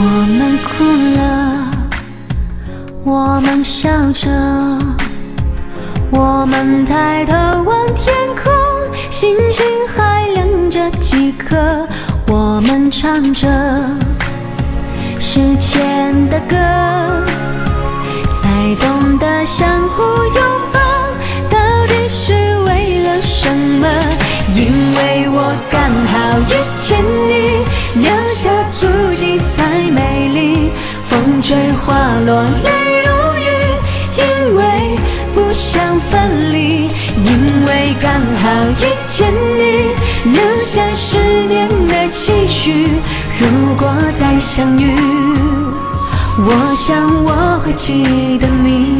我们哭了，我们笑着，我们抬头望天空，星星还亮着几颗。我们唱着时间的歌，才懂得相互拥抱，到底是为了什么？因为我刚好遇见坠花落泪如雨，因为不想分离，因为刚好遇见你，留下十年的期许。如果再相遇，我想我会记得你。